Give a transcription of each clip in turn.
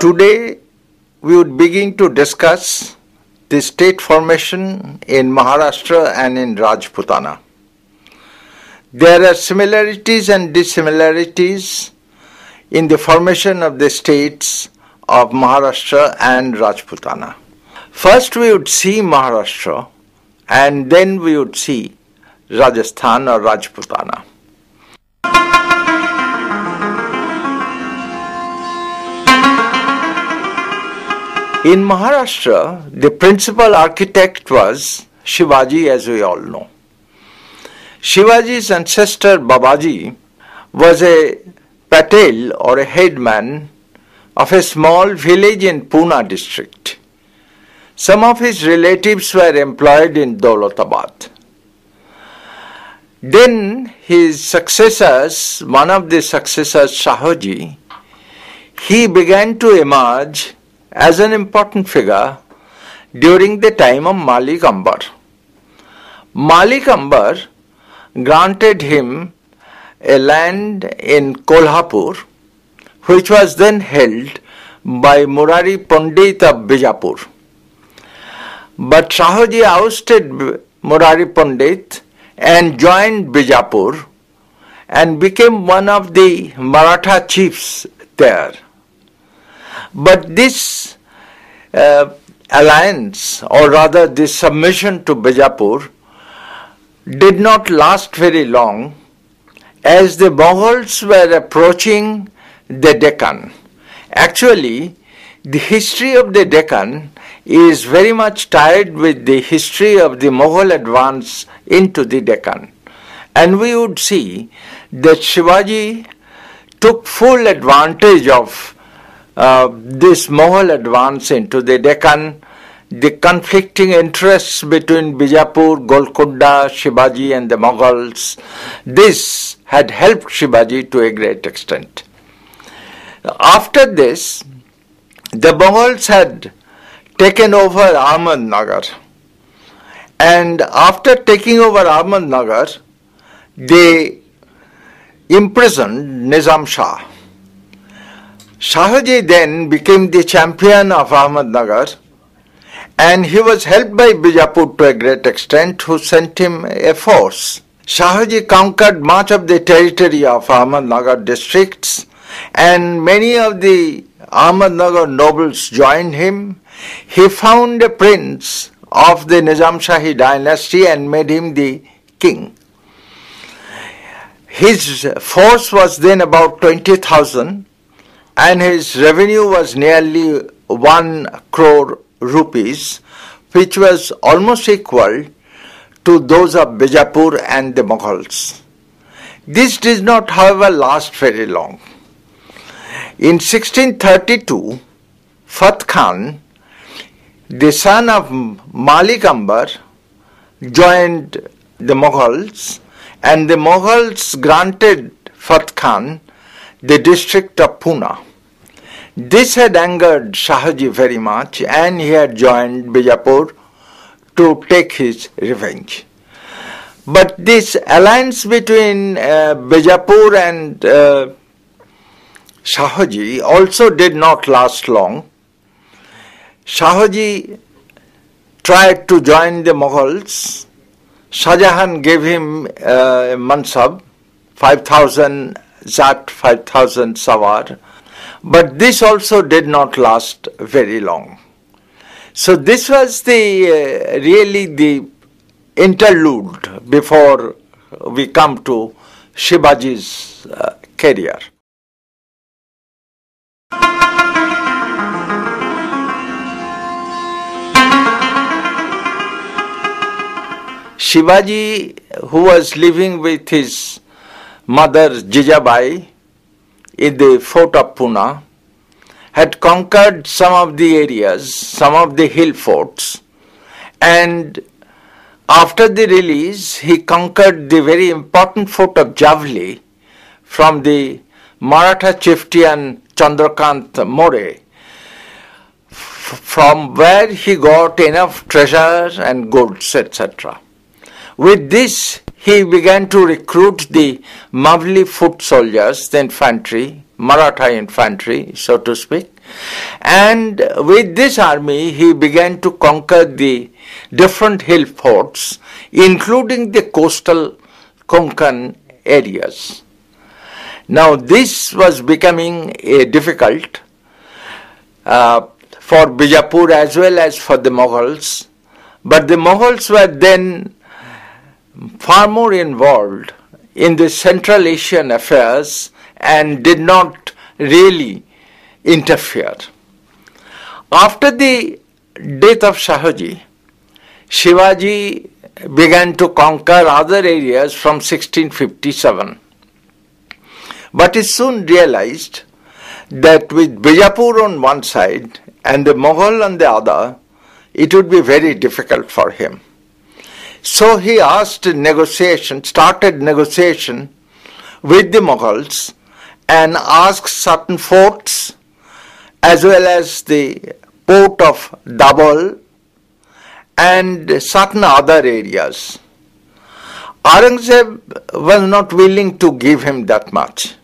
Today we would begin to discuss the state formation in Maharashtra and in Rajputana. There are similarities and dissimilarities in the formation of the states of Maharashtra and Rajputana. First, we would see Maharashtra and then we would see Rajasthan or Rajputana. In Maharashtra, the principal architect was Shivaji, as we all know. Shivaji's ancestor Babaji was a patel or a headman of a small village in Pune district. Some of his relatives were employed in Daulatabad. Then his successors, one of the successors, Shahaji, he began to emerge as an important figure during the time of Malik Ambar. Malik Ambar granted him a land in Kolhapur, which was then held by Murari Pandit of Bijapur. But Shahaji ousted Murari Pandit and joined Bijapur and became one of the Maratha chiefs there. But this uh, alliance, or rather this submission to Bijapur, did not last very long as the Mughals were approaching the Deccan. Actually, the history of the Deccan is very much tied with the history of the Mughal advance into the Deccan. And we would see that Shivaji took full advantage of uh, this Mughal advance into the Deccan, the conflicting interests between Bijapur, Golconda, Shivaji, and the Mughals, this had helped Shivaji to a great extent. After this, the Mughals had taken over Ahmednagar. And after taking over Ahmednagar, they imprisoned Nizam Shah. Shahaji then became the champion of Ahmednagar and he was helped by Bijapur to a great extent who sent him a force. Shahaji conquered much of the territory of Ahmednagar districts and many of the Ahmednagar nobles joined him. He found a prince of the Nizam Shahi dynasty and made him the king. His force was then about 20,000 and his revenue was nearly 1 crore rupees, which was almost equal to those of Bijapur and the Mughals. This did not, however, last very long. In 1632, Fath Khan, the son of Malik Ambar, joined the Mughals and the Mughals granted Fath Khan the district of Pune. This had angered Shahaji very much and he had joined Bijapur to take his revenge. But this alliance between uh, Bijapur and uh, Shahaji also did not last long. Shahaji tried to join the Mughals. Shahjahan gave him uh, a mansab, 5,000 zat, 5,000 sawar but this also did not last very long. So this was the uh, really the interlude before we come to Shivaji's uh, career. Shivaji, who was living with his mother Jijabai, in the fort of Pune had conquered some of the areas, some of the hill forts, and after the release, he conquered the very important fort of Javli from the Maratha chieftain Chandrakant More, from where he got enough treasure and goods, etc. With this, he began to recruit the Mavli foot soldiers, the infantry, Maratha infantry, so to speak. And with this army, he began to conquer the different hill forts, including the coastal Konkan areas. Now, this was becoming a difficult uh, for Bijapur as well as for the Mughals, but the Mughals were then far more involved in the Central Asian affairs and did not really interfere. After the death of Shahaji, Shivaji began to conquer other areas from 1657. But he soon realized that with Bijapur on one side and the Mughal on the other, it would be very difficult for him. So he asked negotiation, started negotiation with the Mughals and asked certain forts as well as the port of Dabhol and certain other areas. Aurangzeb was not willing to give him that much.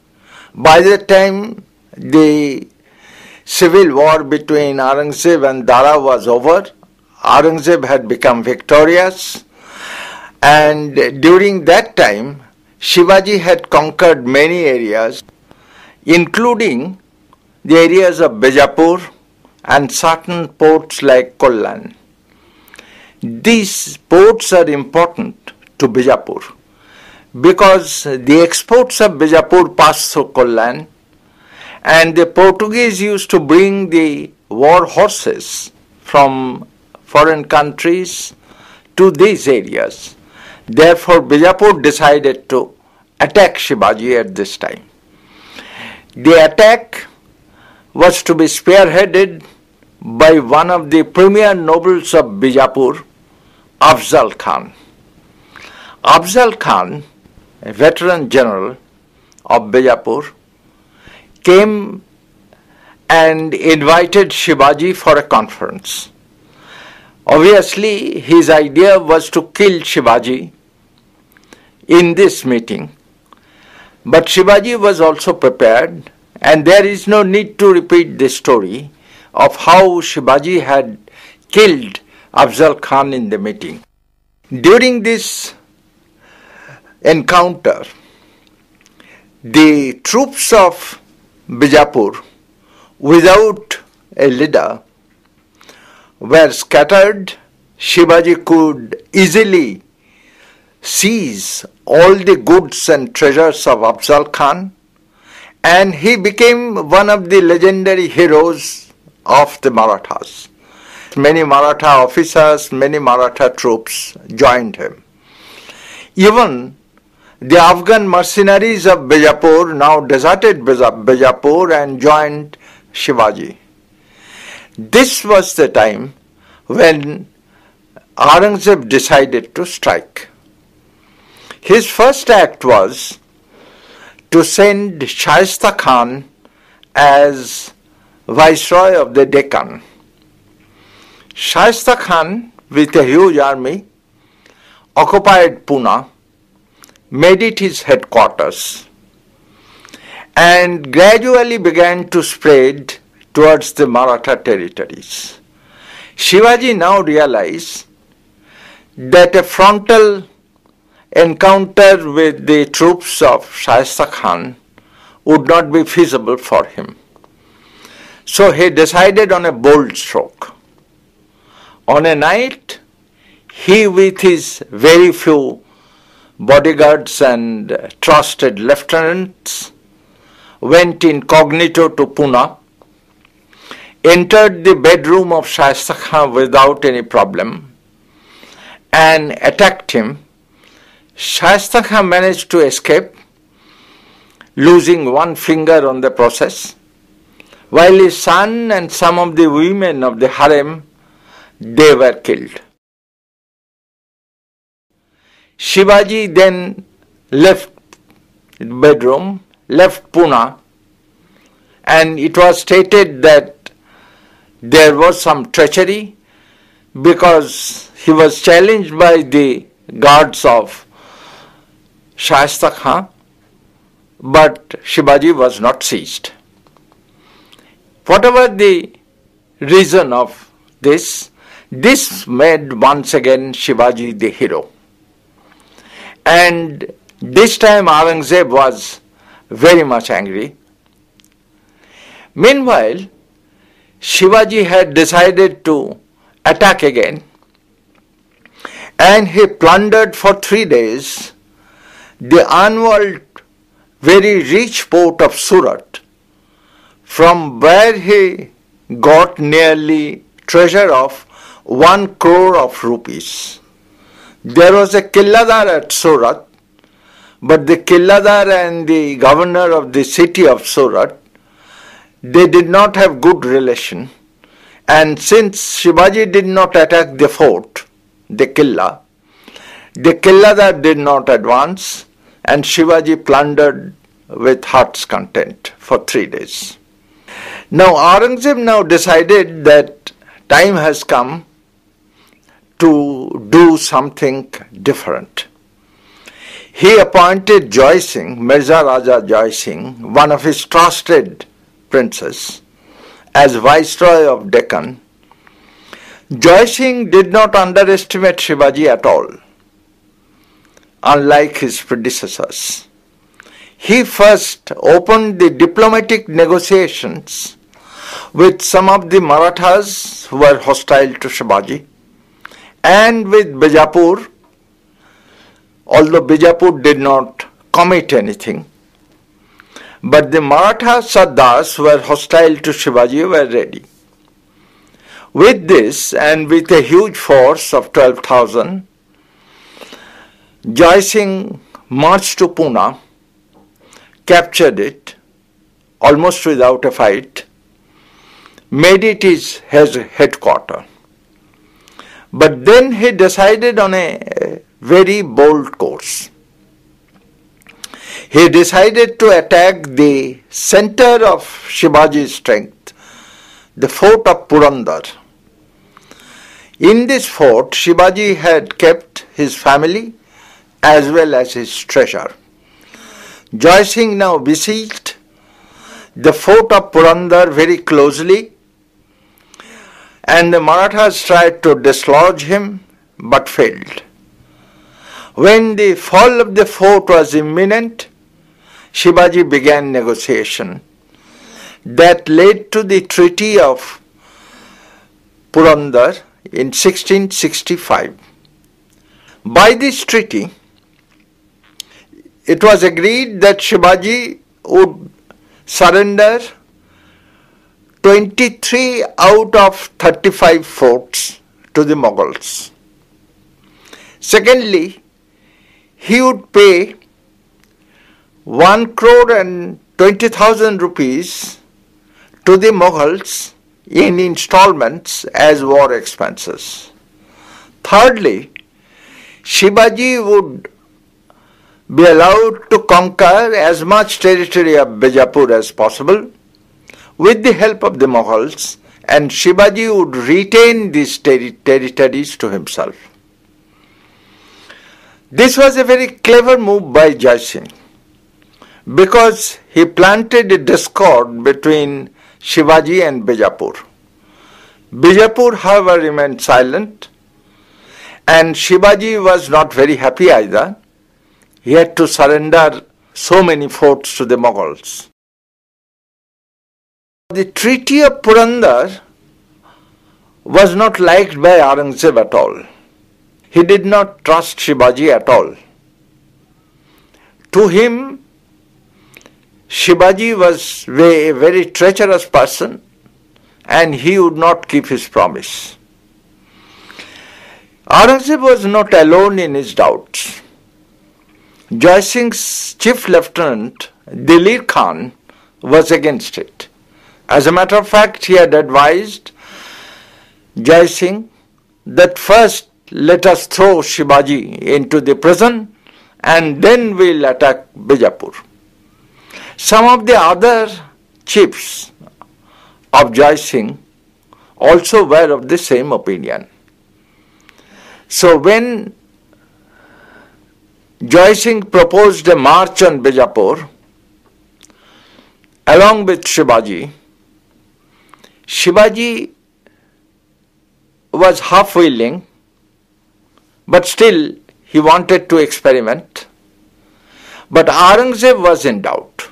By the time the civil war between Aurangzeb and Dara was over, Aurangzeb had become victorious and during that time Shivaji had conquered many areas including the areas of Bijapur and certain ports like Kollan. These ports are important to Bijapur because the exports of Bijapur pass through Kollan and the Portuguese used to bring the war horses from foreign countries to these areas. Therefore, Bijapur decided to attack Shivaji at this time. The attack was to be spearheaded by one of the premier nobles of Bijapur, Afzal Khan. Afzal Khan, a veteran general of Bijapur, came and invited Shivaji for a conference. Obviously, his idea was to kill Shivaji in this meeting but Shivaji was also prepared, and there is no need to repeat the story of how Shivaji had killed Afzal Khan in the meeting. During this encounter, the troops of Bijapur, without a leader, were scattered. Shivaji could easily seize all the goods and treasures of Afzal Khan and he became one of the legendary heroes of the Marathas. Many Maratha officers, many Maratha troops joined him. Even the Afghan mercenaries of Bijapur now deserted Bijapur and joined Shivaji. This was the time when Aurangzeb decided to strike. His first act was to send Shaista Khan as viceroy of the Deccan. Shaista Khan, with a huge army, occupied Pune, made it his headquarters, and gradually began to spread towards the Maratha territories. Shivaji now realized that a frontal encounter with the troops of Shaista Khan would not be feasible for him. So he decided on a bold stroke. On a night, he with his very few bodyguards and trusted lieutenants went incognito to Pune, entered the bedroom of Shaista Khan without any problem, and attacked him Shaista Khan managed to escape, losing one finger on the process, while his son and some of the women of the harem, they were killed. Shivaji then left the bedroom, left Pune, and it was stated that there was some treachery because he was challenged by the guards of Shaista Khan, but Shivaji was not seized. Whatever the reason of this, this made once again Shivaji the hero. And this time Aurangzeb was very much angry. Meanwhile, Shivaji had decided to attack again and he plundered for three days the annual very rich port of Surat from where he got nearly treasure of one crore of rupees. There was a killadar at Surat, but the killadar and the governor of the city of Surat, they did not have good relation. And since Shivaji did not attack the fort, the killa, the killadar did not advance, and Shivaji plundered with heart's content for three days. Now Aurangzeb now decided that time has come to do something different. He appointed Joy Singh, Mirza Raja Joy Singh, one of his trusted princes, as Viceroy of Deccan. Joy Singh did not underestimate Shivaji at all, unlike his predecessors. He first opened the diplomatic negotiations with some of the Marathas who were hostile to Shivaji and with Bijapur, although Bijapur did not commit anything. But the Maratha Sardars who were hostile to Shivaji were ready. With this and with a huge force of 12,000, Jai Singh marched to Pune, captured it almost without a fight, made it his headquarters. But then he decided on a very bold course. He decided to attack the center of Shivaji's strength, the fort of Purandar. In this fort, Shivaji had kept his family as well as his treasure. Joy Singh now besieged the fort of Purandar very closely and the Marathas tried to dislodge him but failed. When the fall of the fort was imminent, Shivaji began negotiation that led to the Treaty of Purandar in 1665. By this treaty, it was agreed that Shivaji would surrender 23 out of 35 forts to the Mughals. Secondly, he would pay 1 crore and 20,000 rupees to the Mughals in installments as war expenses. Thirdly, Shivaji would be allowed to conquer as much territory of Bijapur as possible with the help of the Mughals, and Shivaji would retain these ter- territories to himself. This was a very clever move by Jai Singh because he planted a discord between Shivaji and Bijapur. Bijapur, however, remained silent, and Shivaji was not very happy either. He had to surrender so many forts to the Mughals. The Treaty of Purandar was not liked by Aurangzeb at all. He did not trust Shivaji at all. To him, Shivaji was a very treacherous person and he would not keep his promise. Aurangzeb was not alone in his doubts. Jai Singh's chief lieutenant, Dilir Khan, was against it. As a matter of fact, he had advised Jai Singh that first let us throw Shivaji into the prison and then we'll attack Bijapur. Some of the other chiefs of Jai Singh also were of the same opinion. So when Jai Singh proposed a march on Bijapur, along with Shivaji, Shivaji was half willing, but still he wanted to experiment. But Aurangzeb was in doubt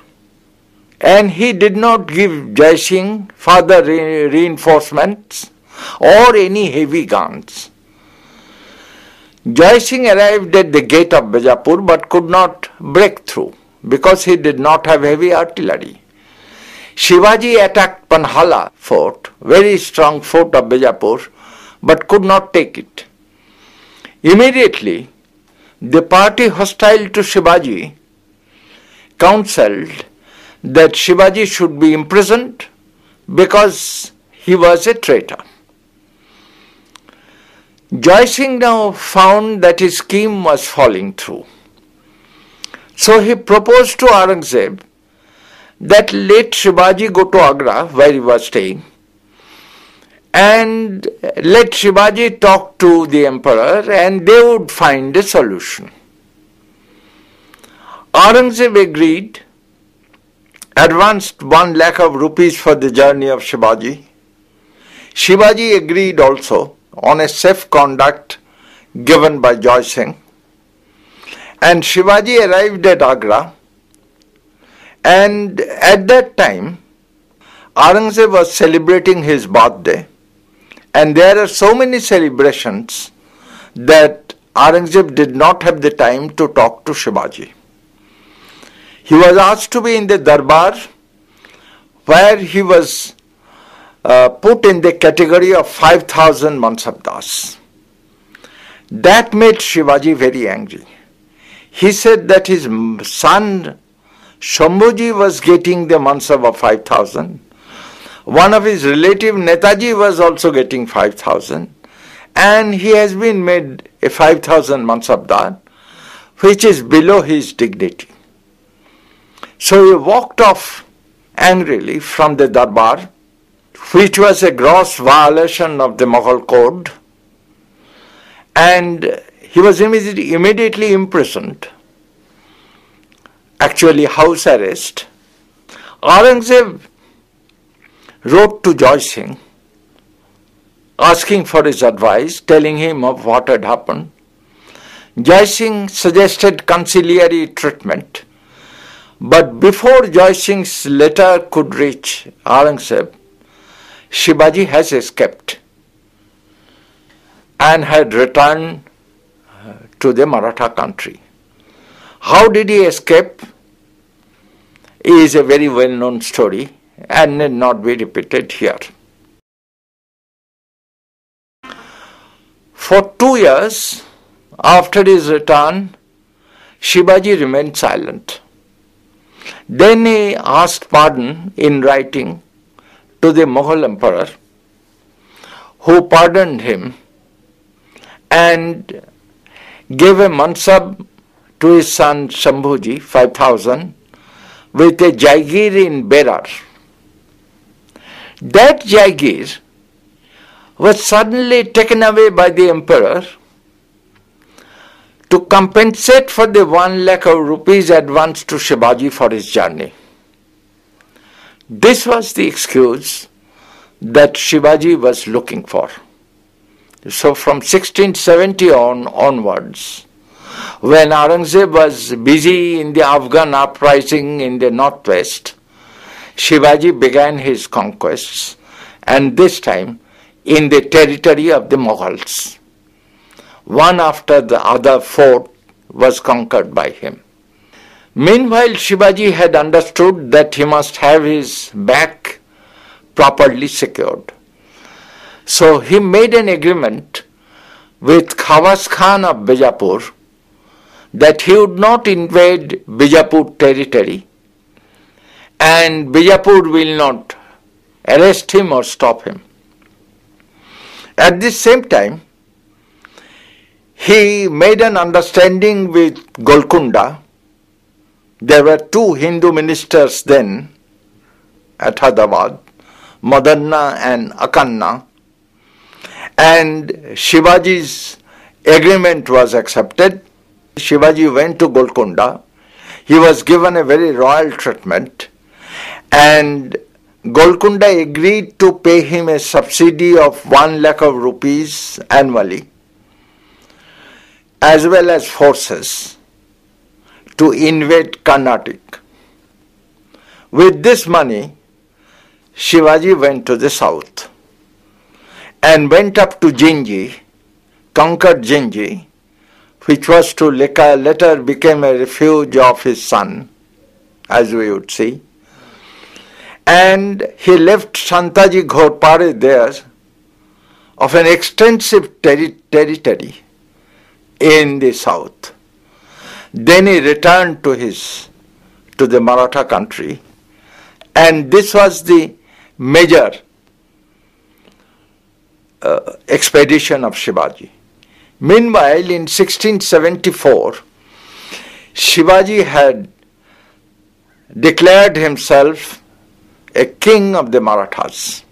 and he did not give Jai Singh further re- reinforcements or any heavy guns. Jai Singh arrived at the gate of Bijapur but could not break through because he did not have heavy artillery. Shivaji attacked Panhala fort, very strong fort of Bijapur, but could not take it. Immediately, the party hostile to Shivaji counseled that Shivaji should be imprisoned because he was a traitor. Jai Singh now found that his scheme was falling through. So he proposed to Aurangzeb that let Shivaji go to Agra where he was staying and let Shivaji talk to the emperor and they would find a solution. Aurangzeb agreed, advanced one lakh of rupees for the journey of Shivaji. Shivaji agreed also on a safe conduct given by Jai Singh. And Shivaji arrived at Agra and at that time Aurangzeb was celebrating his birthday and there are so many celebrations that Aurangzeb did not have the time to talk to Shivaji. He was asked to be in the Darbar where he was uh, put in the category of 5000 Mansabdars. That made Shivaji very angry. He said that his son Shambhuji was getting the Mansab of 5000 one of his relative Netaji was also getting 5,000 and he has been made a 5,000 Mansabdar which is below his dignity. So he walked off angrily from the Darbar which was a gross violation of the Mughal code and he was immediately, immediately imprisoned, actually house arrest. Aurangzeb wrote to Jai Singh asking for his advice, telling him of what had happened. Jai Singh suggested conciliatory treatment, but before Jai Singh's letter could reach Aurangzeb, Shivaji has escaped and had returned uh, to the Maratha country. How did he escape? Is a very well known story and need not be repeated here. For two years after his return, Shivaji remained silent. Then he asked pardon in writing to the Mughal emperor, who pardoned him and gave a mansab to his son Shambhuji, 5000, with a jaigir in Berar. That Jaigir was suddenly taken away by the emperor to compensate for the one lakh of rupees advanced to Shivaji for his journey. This was the excuse that Shivaji was looking for. So from 1670 on onwards, when Aurangzeb was busy in the Afghan uprising in the northwest, Shivaji began his conquests and this time in the territory of the Mughals. One after the other fort was conquered by him. Meanwhile, Shivaji had understood that he must have his back properly secured. So he made an agreement with Khawas Khan of Bijapur that he would not invade Bijapur territory and Bijapur will not arrest him or stop him. At the same time, he made an understanding with Golconda. There were two Hindu ministers then at Hyderabad, Madanna and Akanna, and Shivaji's agreement was accepted. Shivaji went to Golconda. He was given a very royal treatment and Golconda agreed to pay him a subsidy of 1 lakh of rupees annually as well as forces to invade Carnatic. With this money, Shivaji went to the south and went up to Jinji, conquered Jinji, which was to later became a refuge of his son, as we would see and he left Santaji Ghorpade there of an extensive terri- territory in the south. Then he returned to his to the Maratha country, and this was the major uh, expedition of Shivaji. Meanwhile, in 1674, Shivaji had declared himself a king of the Marathas.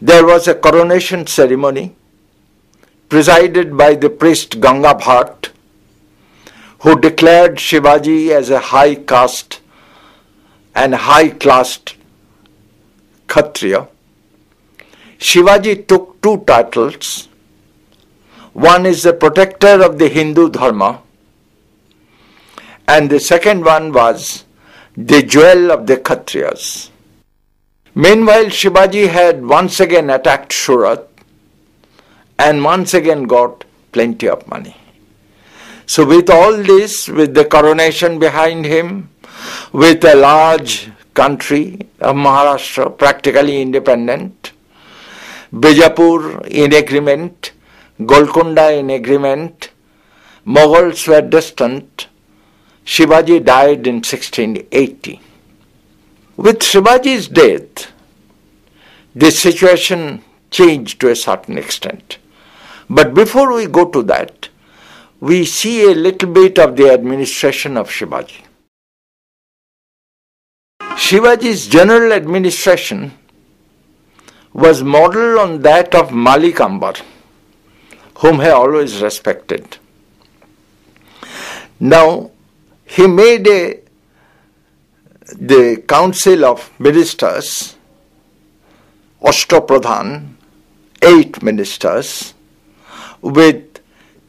There was a coronation ceremony presided by the priest Ganga Bhatt, who declared Shivaji as a high caste and high classed Kshatriya. Shivaji took two titles. One is the protector of the Hindu Dharma, and the second one was the jewel of the Kshatriyas. Meanwhile, Shivaji had once again attacked Surat and once again got plenty of money. So, with all this, with the coronation behind him, with a large country of Maharashtra practically independent, Bijapur in agreement, Golconda in agreement, Mughals were distant, Shivaji died in 1680. With Shivaji's death, the situation changed to a certain extent. But before we go to that, we see a little bit of the administration of Shivaji. Shivaji's general administration was modeled on that of Malik Ambar, whom he always respected. Now, he made a, the council of ministers, Ashtapradhan, eight ministers, with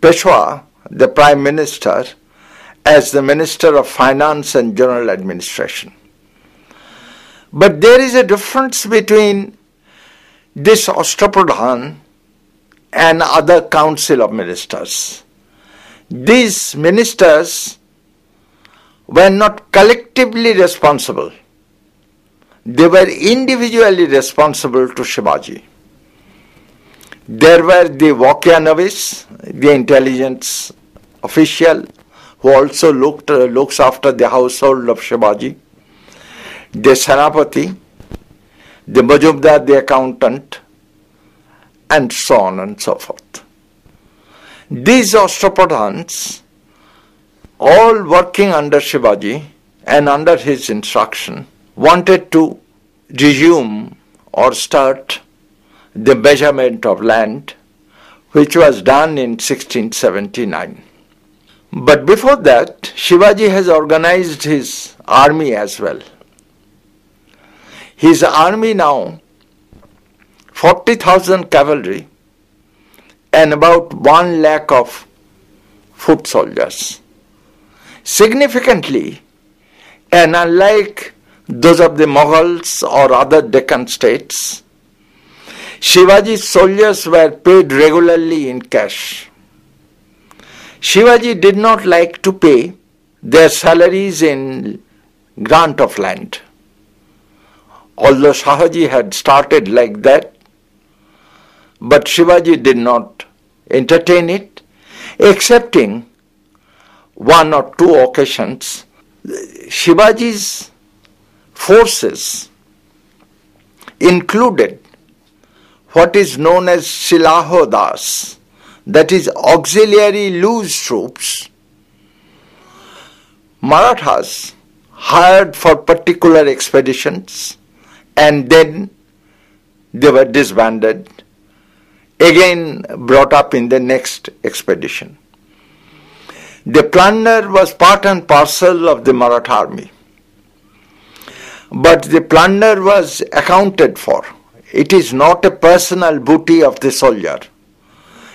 Peshwa, the prime minister, as the minister of finance and general administration. But there is a difference between this Ashtapradhan and other council of ministers. These ministers were not collectively responsible. They were individually responsible to Shivaji. There were the Vakyanavis, the intelligence official, who also looked, uh, looks after the household of Shivaji, the Senapati, the Majumdar, the accountant, and so on and so forth. These Ashtapradhans all working under Shivaji and under his instruction, wanted to resume or start the measurement of land, which was done in 1679. But before that, Shivaji has organized his army as well. His army now, 40,000 cavalry and about 1 lakh of foot soldiers. Significantly, and unlike those of the Mughals or other Deccan states, Shivaji's soldiers were paid regularly in cash. Shivaji did not like to pay their salaries in grant of land. Although Shahaji had started like that, but Shivaji did not entertain it, accepting one or two occasions, Shivaji's forces included what is known as Silahodas, that is auxiliary loose troops, Marathas hired for particular expeditions and then they were disbanded, again brought up in the next expedition. The plunder was part and parcel of the Maratha army. but the plunder was accounted for. It is not a personal booty of the soldier.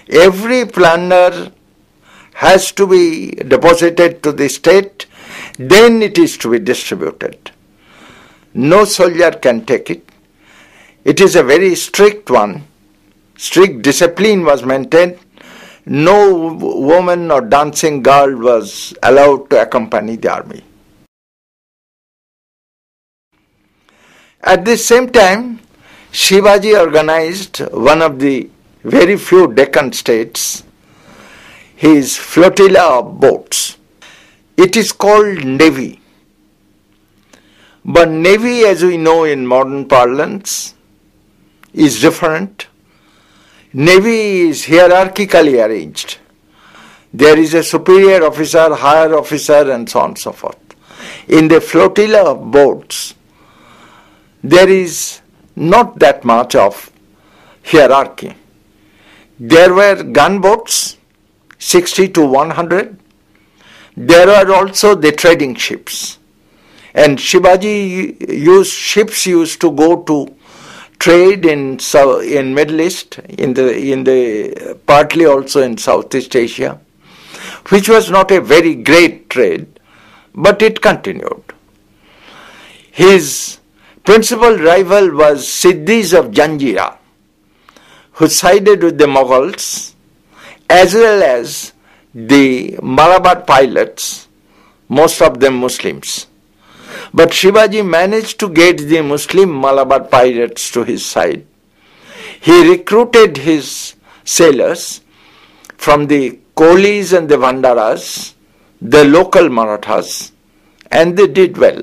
Every plunder has to be deposited to the state, then it is to be distributed. No soldier can take it. It is a very strict one. Strict discipline was maintained. No woman or dancing girl was allowed to accompany the army. At the same time, Shivaji organized one of the very few Deccan states, his flotilla of boats. It is called Navy. But Navy, as we know in modern parlance, is different. Navy is hierarchically arranged. There is a superior officer, higher officer, and so on and so forth. In the flotilla of boats, there is not that much of hierarchy. There were gunboats, 60 to 100. There were also the trading ships. And Shivaji used ships used to go to trade in in Middle East, in the in the partly also in Southeast Asia, which was not a very great trade, but it continued. His principal rival was Siddhis of Janjira, who sided with the Mughals, as well as the Malabar pilots, most of them Muslims. But Shivaji managed to get the Muslim Malabar pirates to his side. He recruited his sailors from the Kolis and the Vandaras, the local Marathas, and they did well.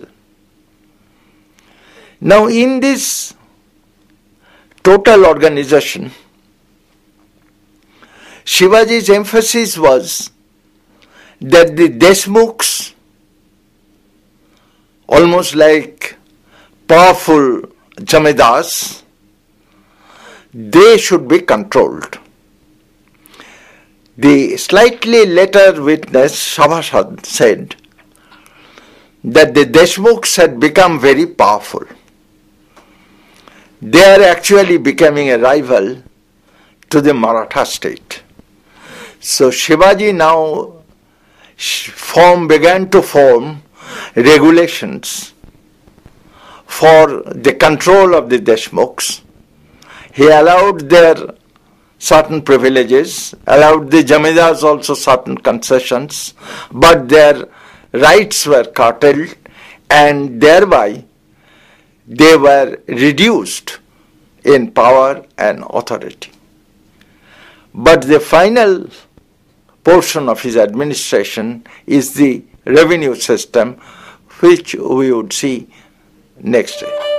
Now, in this total organization, Shivaji's emphasis was that the Deshmukhs, almost like powerful Jamidars, they should be controlled. The slightly later witness, Sabhasad, said that the Deshmukhs had become very powerful they are actually becoming a rival to the Maratha state. So Shivaji now form began to form regulations for the control of the Deshmukhs. He allowed their certain privileges, allowed the Jamidars also certain concessions, but their rights were curtailed and thereby they were reduced in power and authority. But the final portion of his administration is the revenue system, which we would see next day.